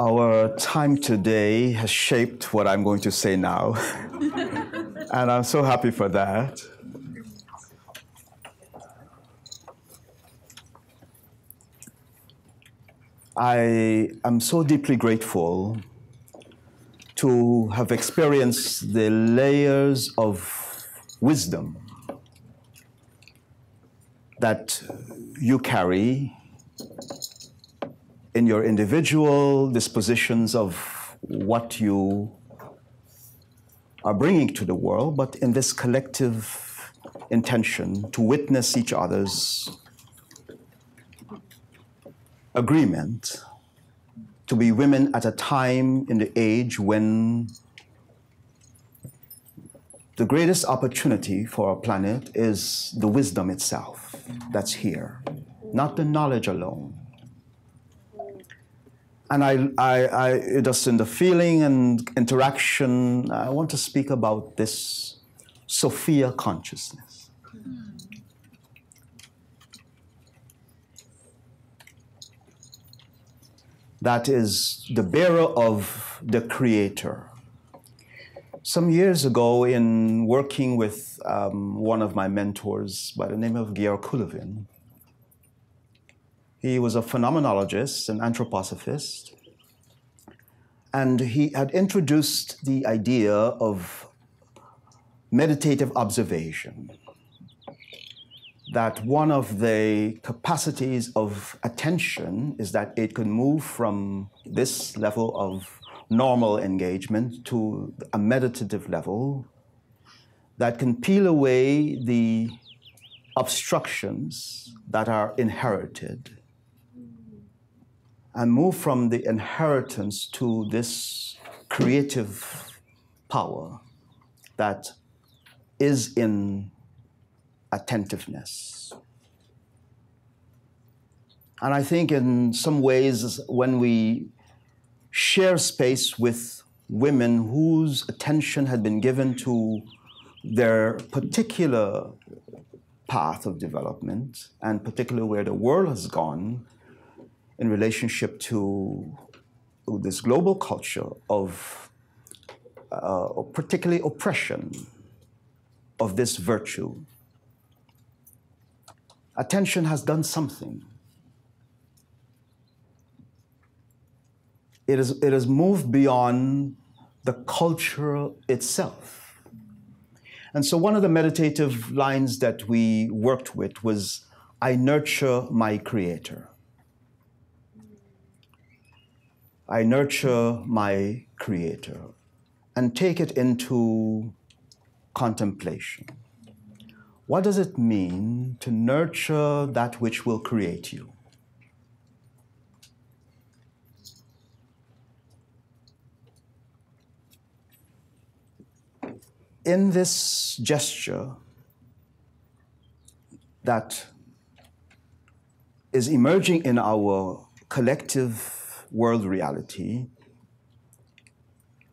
Our time today has shaped what I'm going to say now, and I'm so happy for that. I am so deeply grateful to have experienced the layers of wisdom that you carry your individual dispositions of what you are bringing to the world, but in this collective intention to witness each other's agreement to be women at a time in the age when the greatest opportunity for our planet is the wisdom itself that's here, not the knowledge alone. And I, I, I, just in the feeling and interaction, I want to speak about this Sophia consciousness. That is the bearer of the Creator. Some years ago, in working with um, one of my mentors by the name of Georg Kühlewind, he was a phenomenologist, an anthroposophist, and he had introduced the idea of meditative observation. That one of the capacities of attention is that it can move from this level of normal engagement to a meditative level that can peel away the obstructions that are inherited and move from the inheritance to this creative power that is in attentiveness. And I think in some ways, when we share space with women whose attention had been given to their particular path of development, and particularly where the world has gone, in relationship to this global culture of uh, particularly oppression of this virtue. Attention has done something. It, is, it has moved beyond the culture itself. And so, one of the meditative lines that we worked with was I nurture my creator. I nurture my Creator and take it into contemplation. What does it mean to nurture that which will create you? In this gesture that is emerging in our collective world reality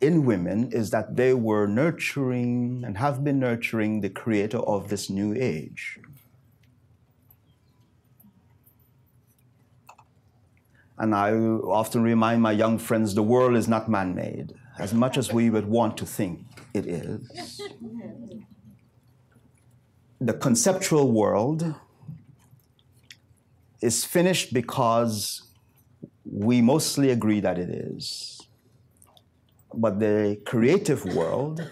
in women is that they were nurturing and have been nurturing the creator of this new age. And I often remind my young friends the world is not man made, as much as we would want to think it is. The conceptual world is finished because we mostly agree that it is. But the creative world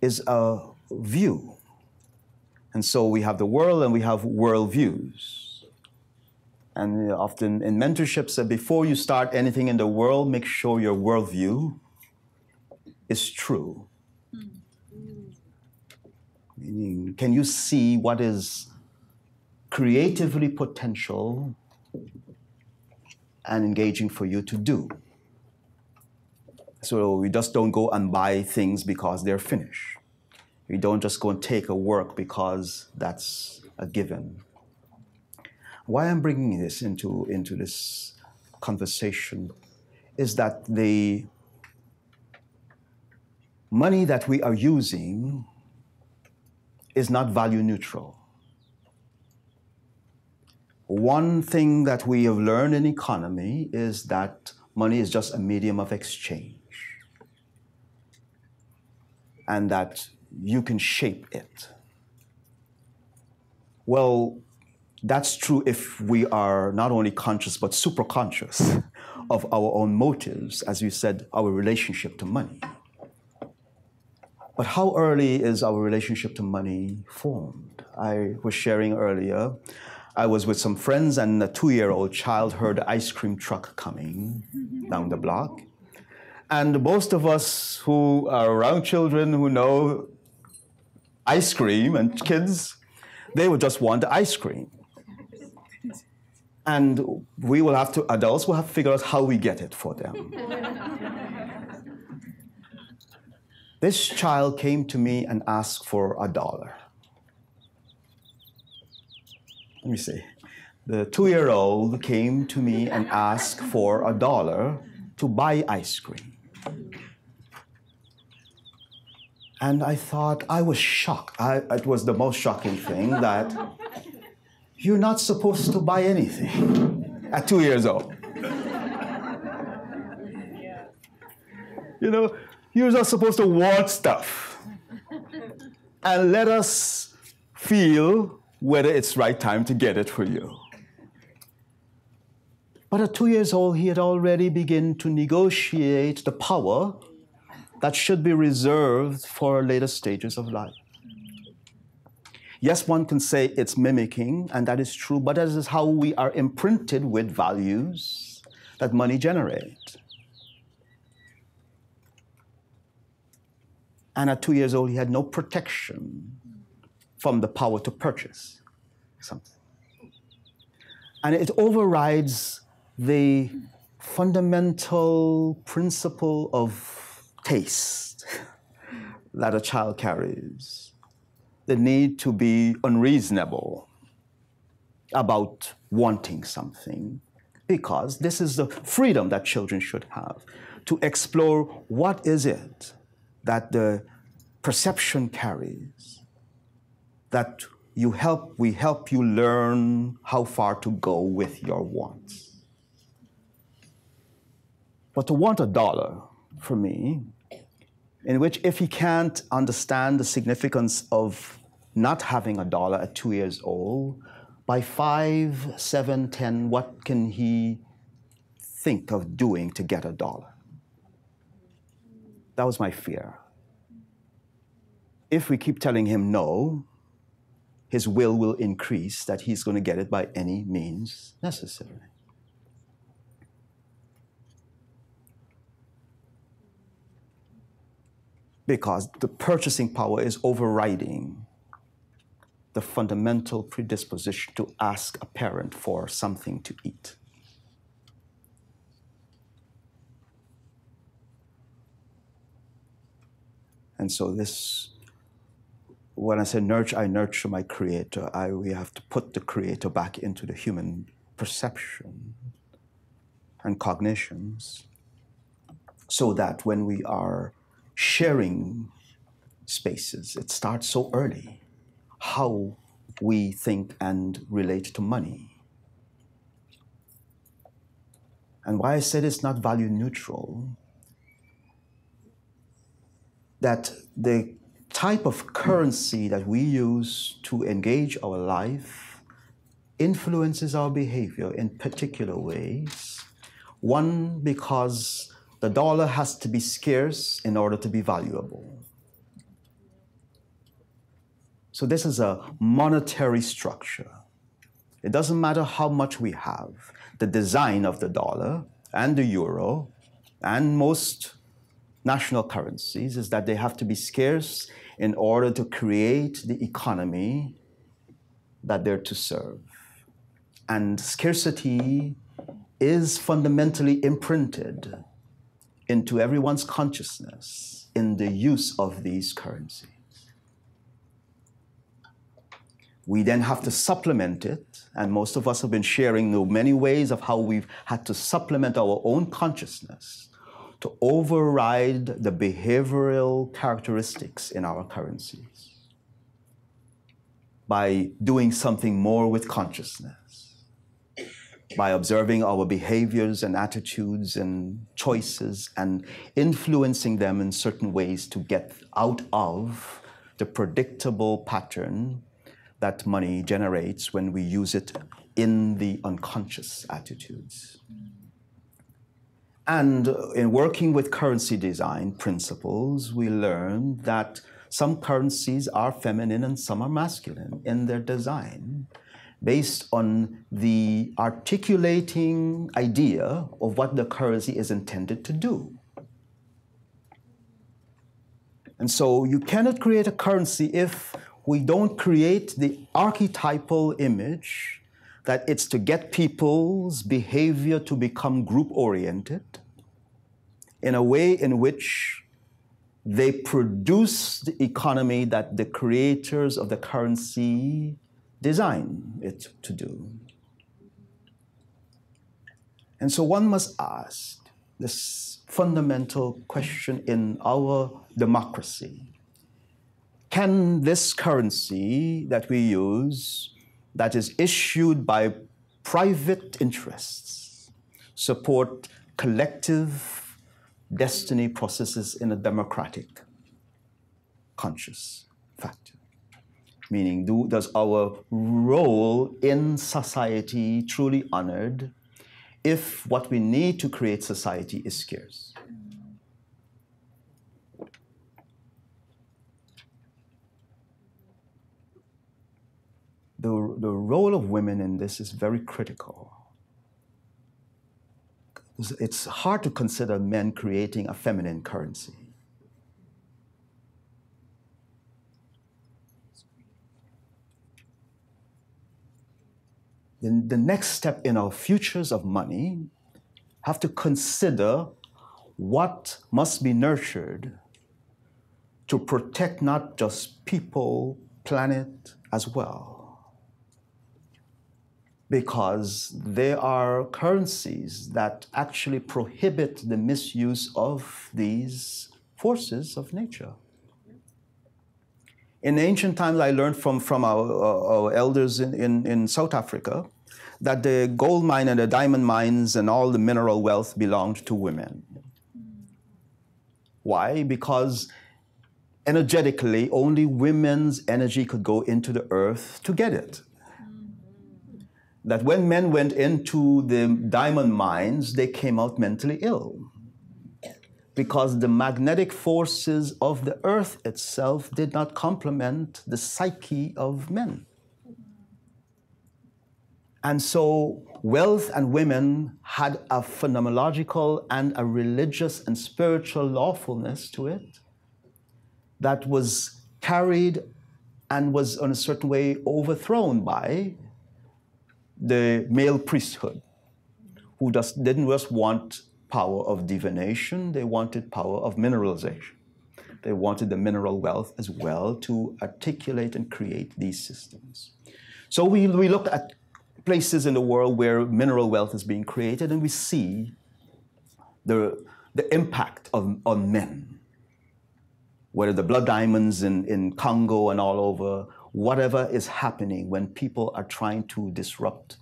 is a view. And so we have the world and we have worldviews. And often in mentorship said before you start anything in the world, make sure your worldview is true. Meaning, can you see what is creatively potential and engaging for you to do. So we just don't go and buy things because they're finished. We don't just go and take a work because that's a given. Why I'm bringing this into, into this conversation is that the money that we are using is not value neutral. One thing that we have learned in economy is that money is just a medium of exchange and that you can shape it. Well, that's true if we are not only conscious but super conscious of our own motives, as you said, our relationship to money. But how early is our relationship to money formed? I was sharing earlier. I was with some friends, and a two year old child heard ice cream truck coming down the block. And most of us who are around children who know ice cream and kids, they would just want ice cream. And we will have to, adults will have to figure out how we get it for them. this child came to me and asked for a dollar. Let me see. The two year old came to me and asked for a dollar to buy ice cream. And I thought, I was shocked. I, it was the most shocking thing that you're not supposed to buy anything at two years old. You know, you're not supposed to want stuff. And let us feel whether it's right time to get it for you. But at two years old, he had already begun to negotiate the power that should be reserved for later stages of life. Yes, one can say it's mimicking, and that is true, but that is how we are imprinted with values that money generates. And at two years old, he had no protection from the power to purchase something. And it overrides the fundamental principle of taste that a child carries the need to be unreasonable about wanting something because this is the freedom that children should have to explore what is it that the perception carries that you help we help you learn how far to go with your wants but to want a dollar for me in which if he can't understand the significance of not having a dollar at two years old, by five, seven, ten, what can he think of doing to get a dollar? That was my fear. If we keep telling him no, his will will increase that he's going to get it by any means necessary. because the purchasing power is overriding the fundamental predisposition to ask a parent for something to eat. And so this, when I say nurture, I nurture my creator. I, we have to put the creator back into the human perception and cognitions so that when we are sharing spaces. It starts so early. How we think and relate to money. And why I said it's not value neutral, that the type of currency that we use to engage our life influences our behavior in particular ways. One, because the dollar has to be scarce in order to be valuable. So, this is a monetary structure. It doesn't matter how much we have, the design of the dollar and the euro and most national currencies is that they have to be scarce in order to create the economy that they're to serve. And scarcity is fundamentally imprinted into everyone's consciousness in the use of these currencies. We then have to supplement it, and most of us have been sharing the many ways of how we've had to supplement our own consciousness to override the behavioral characteristics in our currencies by doing something more with consciousness. by observing our behaviors and attitudes and choices and influencing them in certain ways to get out of the predictable pattern that money generates when we use it in the unconscious attitudes. And uh, in working with currency design principles, we learned that some currencies are feminine and some are masculine in their design based on the articulating idea of what the currency is intended to do. And so you cannot create a currency if we don't create the archetypal image that it's to get people's behavior to become group oriented in a way in which they produce the economy that the creators of the currency design it to do. And so one must ask this fundamental question in our democracy. Can this currency that we use that is issued by private interests support collective destiny processes in a democratic conscious factor. Meaning, do, does our role in society truly honored if what we need to create society is scarce? The, the role of women in this is very critical. It's hard to consider men creating a feminine currency. Then the next step in our futures of money have to consider what must be nurtured to protect not just people, planet as well because there are currencies that actually prohibit the misuse of these forces of nature. In ancient times, I learned from, from our, uh, our elders in, in, in South Africa that the gold mine and the diamond mines and all the mineral wealth belonged to women. Why? Because energetically, only women's energy could go into the earth to get it that when men went into the diamond mines, they came out mentally ill because the magnetic forces of the earth itself did not complement the psyche of men. And so, wealth and women had a phenomenological and a religious and spiritual lawfulness to it that was carried and was, in a certain way, overthrown by the male priesthood, who didn't just want power of divination, they wanted power of mineralization. They wanted the mineral wealth as well to articulate and create these systems. So we, we look at places in the world where mineral wealth is being created and we see the, the impact of, on men. Whether the blood diamonds in, in Congo and all over, whatever is happening when people are trying to disrupt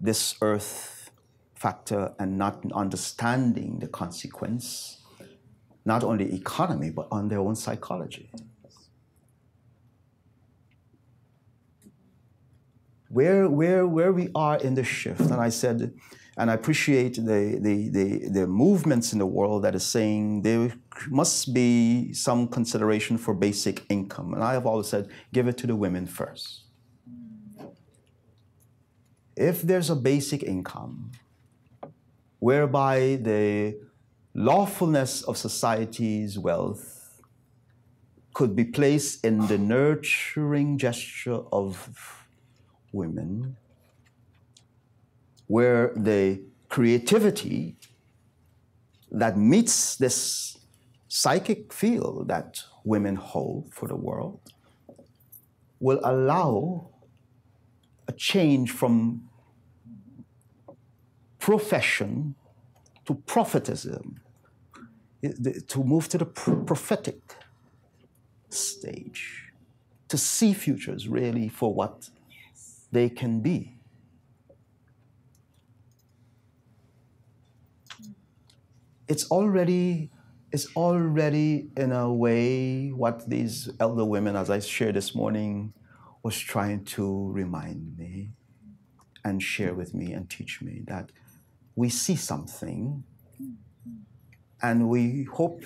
this earth factor and not understanding the consequence, not only economy, but on their own psychology. Where, where, where we are in the shift, and I said, and I appreciate the, the, the, the, movements in the world that is saying there must be some consideration for basic income. And I have always said, give it to the women first. If there's a basic income whereby the lawfulness of society's wealth could be placed in the nurturing gesture of women, where the creativity that meets this psychic field that women hold for the world will allow a change from profession to prophetism, to move to the prophetic stage, to see futures really for what they can be. It's already it's already in a way what these elder women, as I shared this morning, was trying to remind me and share with me and teach me that we see something and we hope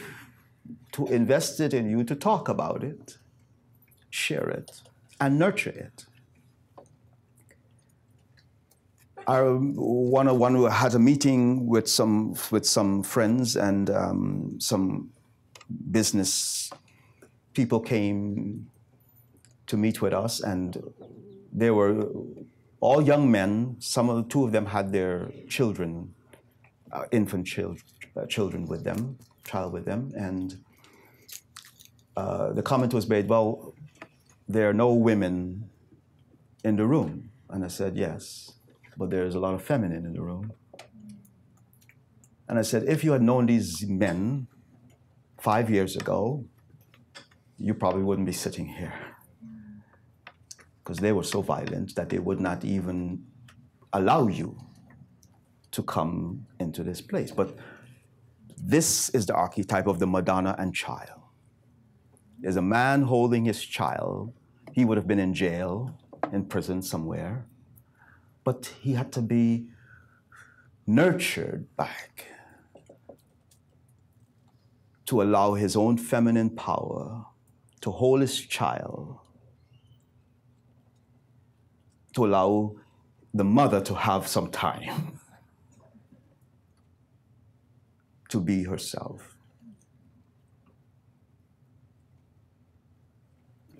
to invest it in you to talk about it, share it, and nurture it. I one one had a meeting with some with some friends and um, some business people came to meet with us, and they were all young men. Some of the two of them had their children, uh, infant children, uh, children with them, child with them, and uh, the comment was made, "Well, there are no women in the room," and I said, "Yes." But there's a lot of feminine in the room. And I said, if you had known these men five years ago, you probably wouldn't be sitting here. Because they were so violent that they would not even allow you to come into this place. But this is the archetype of the Madonna and child. There's a man holding his child. He would have been in jail, in prison somewhere but he had to be nurtured back to allow his own feminine power to hold his child, to allow the mother to have some time to be herself.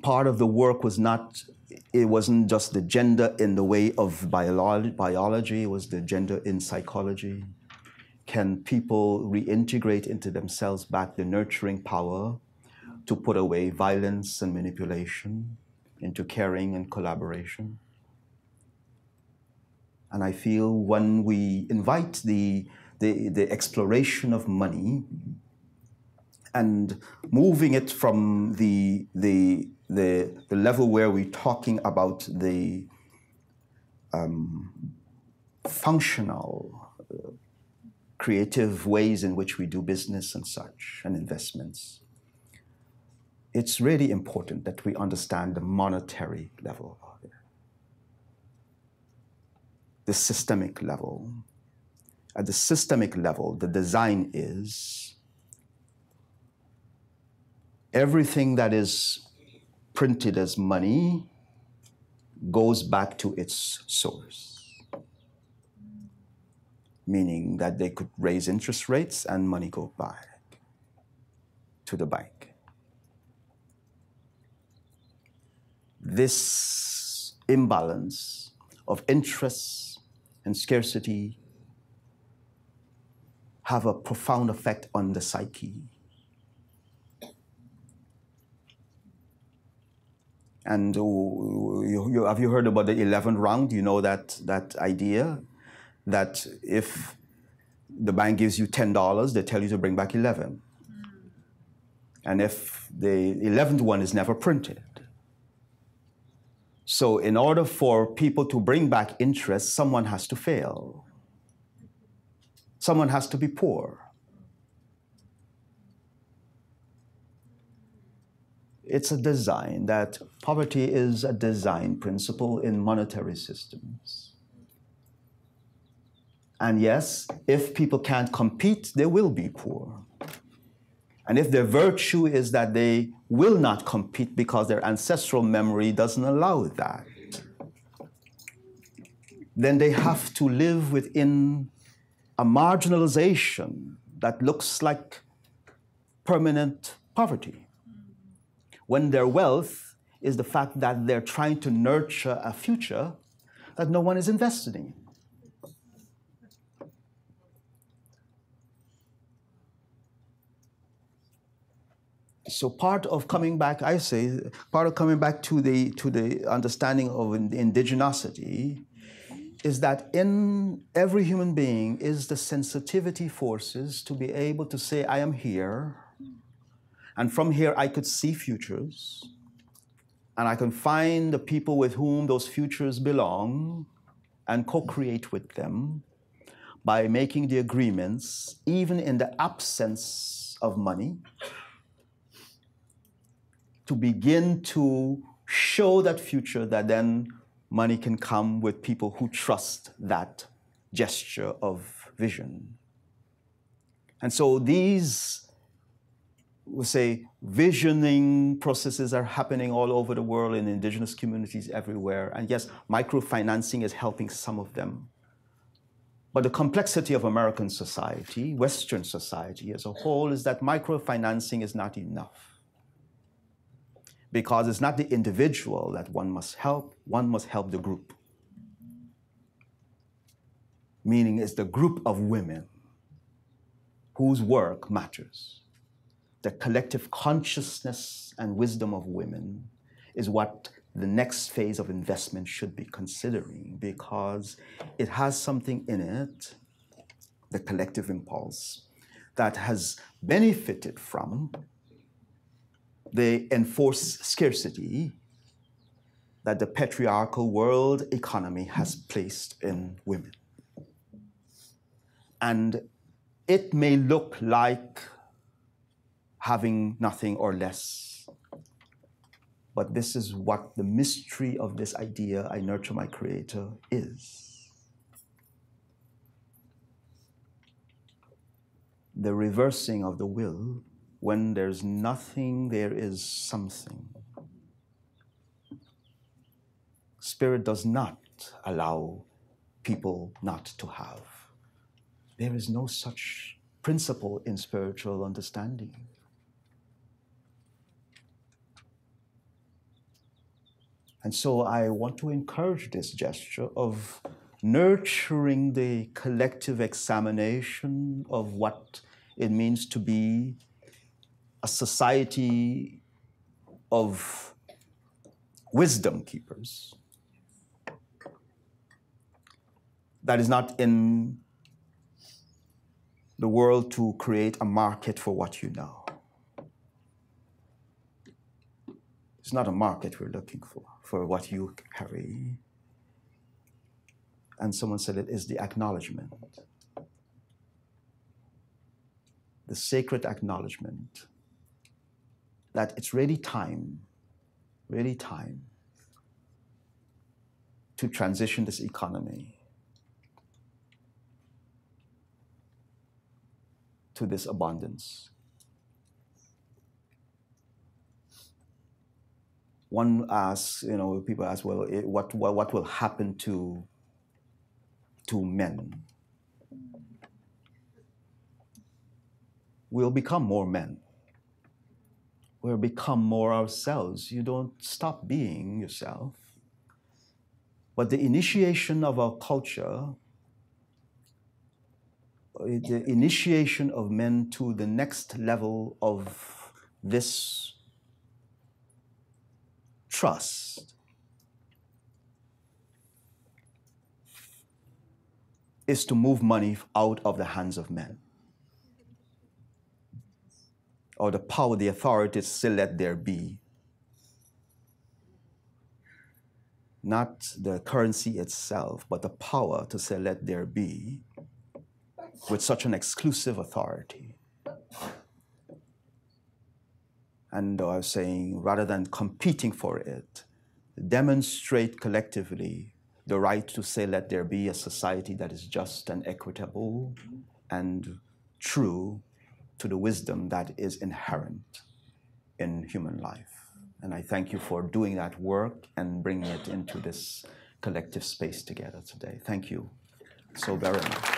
Part of the work was not it wasn't just the gender in the way of biology, it was the gender in psychology. Can people reintegrate into themselves back the nurturing power to put away violence and manipulation into caring and collaboration? And I feel when we invite the, the, the exploration of money and moving it from the, the the, the level where we're talking about the um, functional, uh, creative ways in which we do business and such, and investments, it's really important that we understand the monetary level the systemic level. At the systemic level, the design is everything that is printed as money goes back to its source. Meaning that they could raise interest rates and money go back to the bank. This imbalance of interest and scarcity have a profound effect on the psyche And uh, you, you, have you heard about the 11th round? You know that, that idea that if the bank gives you $10, they tell you to bring back 11. And if the 11th one is never printed. So, in order for people to bring back interest, someone has to fail. Someone has to be poor. It's a design that poverty is a design principle in monetary systems. And yes, if people can't compete, they will be poor. And if their virtue is that they will not compete because their ancestral memory doesn't allow that, then they have to live within a marginalization that looks like permanent poverty when their wealth is the fact that they're trying to nurture a future that no one is invested in. So part of coming back, I say, part of coming back to the to the understanding of indigenosity is that in every human being is the sensitivity forces to be able to say, I am here, and from here, I could see futures. And I can find the people with whom those futures belong and co create with them. by making the agreements, even in the absence of money, to begin to show that future that then money can come with people who trust that gesture of vision. And so these we say visioning processes are happening all over the world in indigenous communities everywhere. And yes, microfinancing is helping some of them. But the complexity of American society, Western society as a whole, is that microfinancing is not enough. Because it's not the individual that one must help, one must help the group. Meaning it's the group of women whose work matters the collective consciousness and wisdom of women is what the next phase of investment should be considering because it has something in it, the collective impulse, that has benefited from the enforced scarcity that the patriarchal world economy has placed in women. And it may look like having nothing or less. But this is what the mystery of this idea, I nurture my creator, is. The reversing of the will, when there's nothing, there is something. Spirit does not allow people not to have. There is no such principle in spiritual understanding. And so I want to encourage this gesture of nurturing the collective examination of what it means to be a society of wisdom keepers. That is not in the world to create a market for what you know. It's not a market we're looking for for what you carry. And someone said it is the acknowledgement, the sacred acknowledgement that it's really time, really time to transition this economy to this abundance. One asks, you know, people ask, well, what, what, what will happen to, to men? We'll become more men. We'll become more ourselves. You don't stop being yourself. But the initiation of our culture, the initiation of men to the next level of this trust is to move money out of the hands of men. Or the power, the authority say, let there be. Not the currency itself, but the power to say, let there be, with such an exclusive authority. And I was saying, rather than competing for it, demonstrate collectively the right to say, let there be a society that is just and equitable and true to the wisdom that is inherent in human life. And I thank you for doing that work and bringing it into this collective space together today. Thank you so very much.